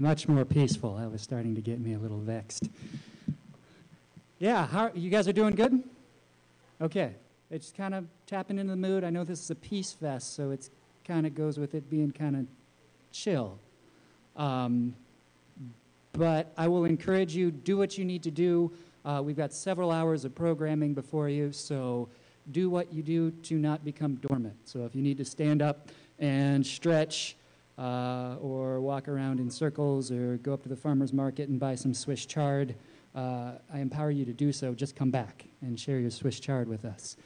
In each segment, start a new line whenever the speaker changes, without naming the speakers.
much more peaceful. That was starting to get me a little vexed. Yeah, how, you guys are doing good? Okay, it's kind of tapping into the mood. I know this is a peace fest, so it's kind of goes with it being kind of chill. Um, but I will encourage you, do what you need to do. Uh, we've got several hours of programming before you, so do what you do to not become dormant. So if you need to stand up and stretch, uh, or walk around in circles, or go up to the farmer's market and buy some Swiss chard, uh, I empower you to do so. Just come back and share your Swiss chard with us.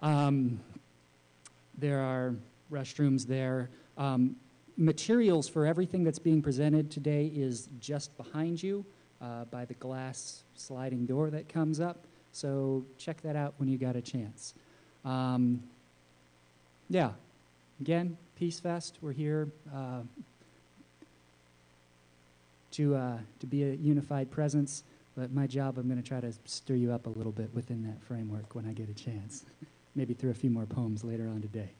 Um, there are restrooms there. Um, materials for everything that's being presented today is just behind you uh, by the glass sliding door that comes up. So check that out when you got a chance. Um, yeah, again, Peace Fest. We're here uh, to uh, to be a unified presence. But my job, I'm going to try to stir you up a little bit within that framework when I get a chance. Maybe through a few more poems later on today.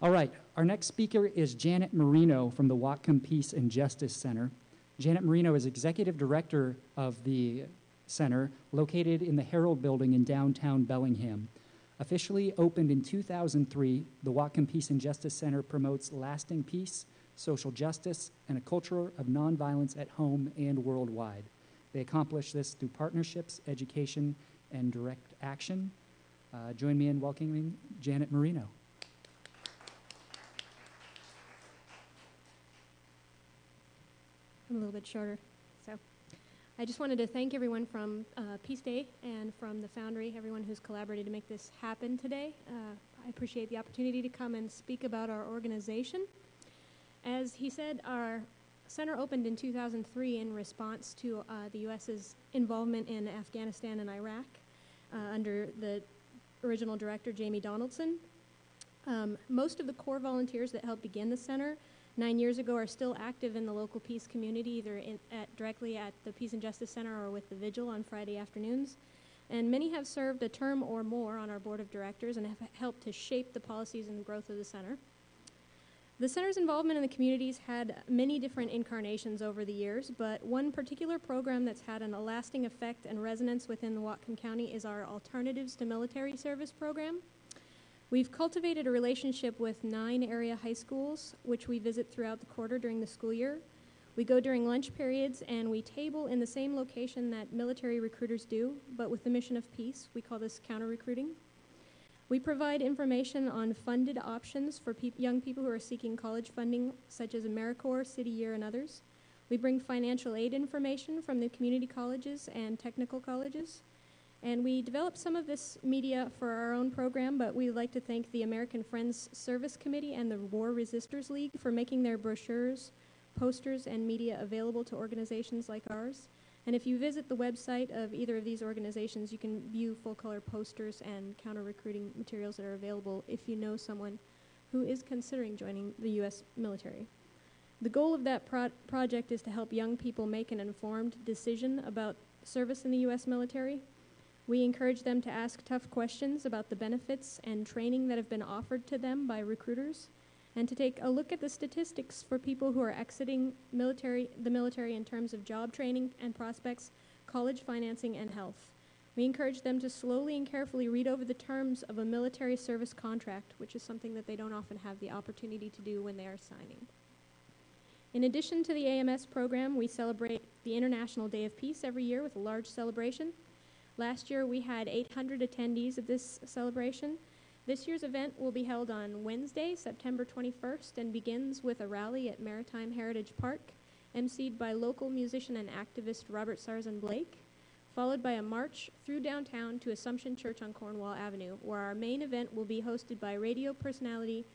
All right, our next speaker is Janet Marino from the Whatcom Peace and Justice Center. Janet Marino is executive director of the center located in the Herald Building in downtown Bellingham. Officially opened in 2003, the Whatcom Peace and Justice Center promotes lasting peace, social justice, and a culture of nonviolence at home and worldwide. They accomplish this through partnerships, education, and direct action. Uh, join me in welcoming Janet Marino.
I'm a little bit shorter. I just wanted to thank everyone from uh, Peace Day and from the Foundry, everyone who's collaborated to make this happen today. Uh, I appreciate the opportunity to come and speak about our organization. As he said, our center opened in 2003 in response to uh, the U.S.'s involvement in Afghanistan and Iraq uh, under the original director, Jamie Donaldson. Um, most of the core volunteers that helped begin the center nine years ago are still active in the local peace community, either in, at, directly at the Peace and Justice Center or with the Vigil on Friday afternoons. And many have served a term or more on our board of directors and have helped to shape the policies and growth of the center. The center's involvement in the communities had many different incarnations over the years, but one particular program that's had an, a lasting effect and resonance within the Whatcom County is our Alternatives to Military Service program. We've cultivated a relationship with nine area high schools, which we visit throughout the quarter during the school year. We go during lunch periods and we table in the same location that military recruiters do, but with the mission of peace. We call this counter recruiting. We provide information on funded options for pe young people who are seeking college funding, such as AmeriCorps, City Year, and others. We bring financial aid information from the community colleges and technical colleges. And we developed some of this media for our own program, but we would like to thank the American Friends Service Committee and the War Resisters League for making their brochures, posters, and media available to organizations like ours. And if you visit the website of either of these organizations, you can view full color posters and counter recruiting materials that are available if you know someone who is considering joining the U.S. military. The goal of that pro project is to help young people make an informed decision about service in the U.S. military we encourage them to ask tough questions about the benefits and training that have been offered to them by recruiters, and to take a look at the statistics for people who are exiting military, the military in terms of job training and prospects, college financing, and health. We encourage them to slowly and carefully read over the terms of a military service contract, which is something that they don't often have the opportunity to do when they are signing. In addition to the AMS program, we celebrate the International Day of Peace every year with a large celebration. Last year we had 800 attendees at this celebration. This year's event will be held on Wednesday, September 21st, and begins with a rally at Maritime Heritage Park, emceed by local musician and activist Robert Sarazin Blake, followed by a march through downtown to Assumption Church on Cornwall Avenue, where our main event will be hosted by radio personality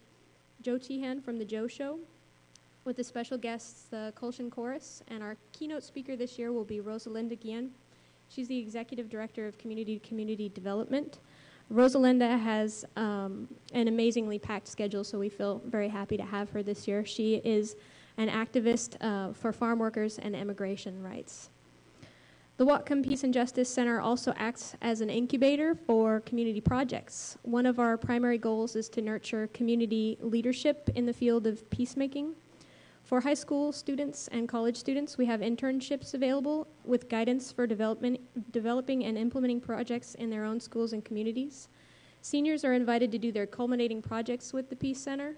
Joe Tehan from The Joe Show, with the special guests, the Kulshan Chorus, and our keynote speaker this year will be Rosalinda Guillen She's the Executive Director of Community to Community Development. Rosalinda has um, an amazingly packed schedule, so we feel very happy to have her this year. She is an activist uh, for farm workers and immigration rights. The Whatcom Peace and Justice Center also acts as an incubator for community projects. One of our primary goals is to nurture community leadership in the field of peacemaking. For high school students and college students, we have internships available with guidance for development, developing and implementing projects in their own schools and communities. Seniors are invited to do their culminating projects with the Peace Center.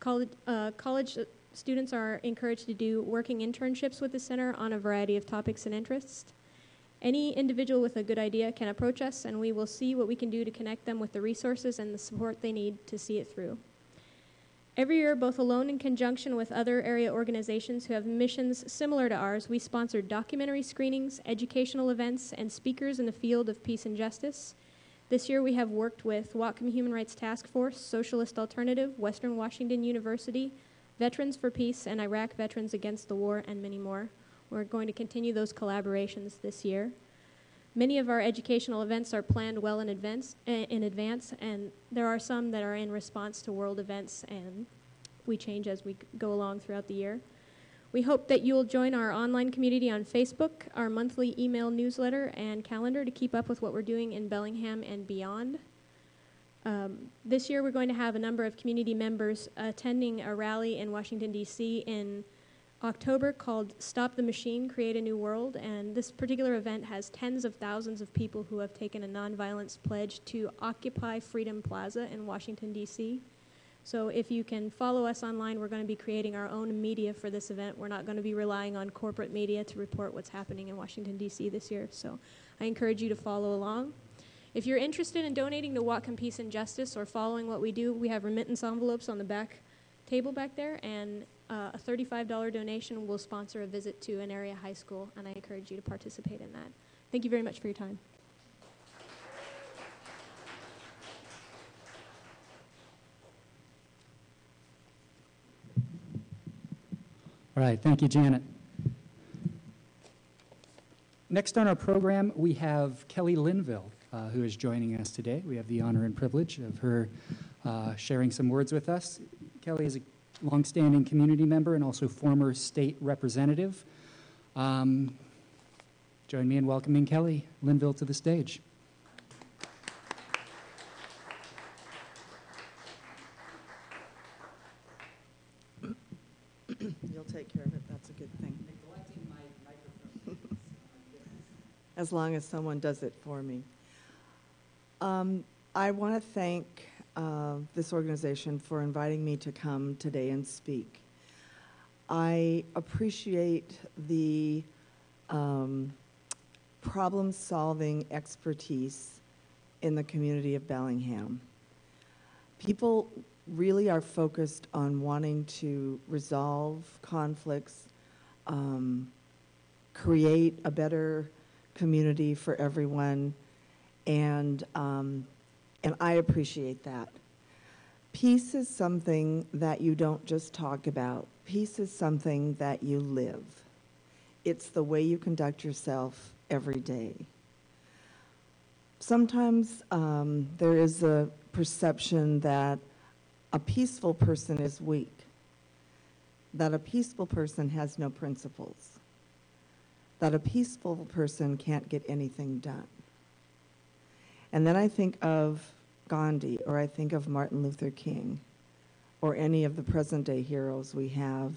College, uh, college students are encouraged to do working internships with the center on a variety of topics and interests. Any individual with a good idea can approach us, and we will see what we can do to connect them with the resources and the support they need to see it through. Every year, both alone in conjunction with other area organizations who have missions similar to ours, we sponsor documentary screenings, educational events, and speakers in the field of peace and justice. This year, we have worked with Whatcom Human Rights Task Force, Socialist Alternative, Western Washington University, Veterans for Peace, and Iraq Veterans Against the War, and many more. We're going to continue those collaborations this year. Many of our educational events are planned well in advance, in advance, and there are some that are in response to world events, and we change as we go along throughout the year. We hope that you'll join our online community on Facebook, our monthly email newsletter, and calendar to keep up with what we're doing in Bellingham and beyond. Um, this year, we're going to have a number of community members attending a rally in Washington, D.C. in October called Stop the Machine, Create a New World. And this particular event has tens of thousands of people who have taken a nonviolence pledge to occupy Freedom Plaza in Washington, D.C. So if you can follow us online, we're going to be creating our own media for this event. We're not going to be relying on corporate media to report what's happening in Washington, D.C. this year. So I encourage you to follow along. If you're interested in donating to Whatcom Peace and Justice or following what we do, we have remittance envelopes on the back table back there, and uh, a $35 donation will sponsor a visit to an area high school, and I encourage you to participate in that. Thank you very much for your time.
All right, thank you, Janet. Next on our program, we have Kelli Linville uh, who is joining us today. We have the honor and privilege of her uh, sharing some words with us. Kelli is a longstanding community member and also former state representative. Um, join me in welcoming Kelli Linville to the stage.
You'll take care of it. That's a good thing. as long as someone does it for me. Um, I want to thank uh, this organization for inviting me to come today and speak. I appreciate the um, problem solving expertise in the community of Bellingham. People really are focused on wanting to resolve conflicts, um, create a better community for everyone, and, um, and I appreciate that. Peace is something that you don't just talk about. Peace is something that you live. It's the way you conduct yourself every day. Sometimes um, there is a perception that a peaceful person is weak, that a peaceful person has no principles, that a peaceful person can't get anything done. And then I think of Gandhi, or I think of Martin Luther King, or any of the present day heroes we have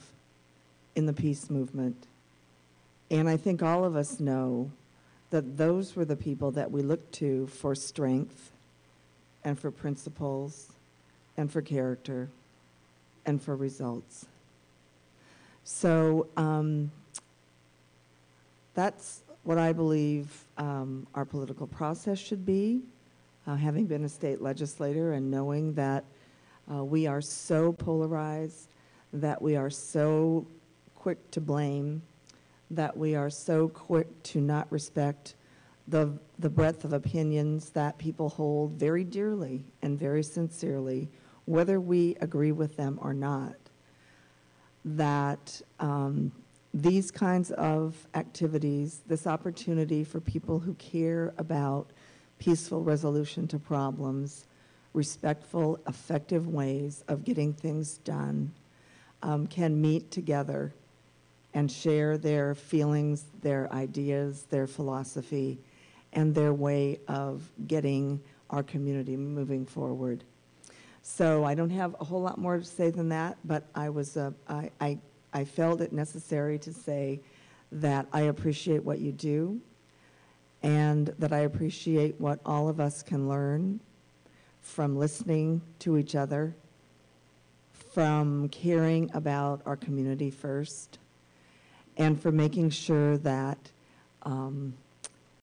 in the peace movement. And I think all of us know that those were the people that we looked to for strength and for principles and for character and for results. So um, that's what I believe um, our political process should be, uh, having been a state legislator and knowing that uh, we are so polarized, that we are so quick to blame, that we are so quick to not respect the, the breadth of opinions that people hold very dearly and very sincerely, whether we agree with them or not, that um, these kinds of activities, this opportunity for people who care about peaceful resolution to problems, respectful, effective ways of getting things done, um, can meet together and share their feelings, their ideas, their philosophy, and their way of getting our community moving forward. So I don't have a whole lot more to say than that, but I was uh, I, I I felt it necessary to say that I appreciate what you do and that I appreciate what all of us can learn from listening to each other, from caring about our community first, and for making sure that um,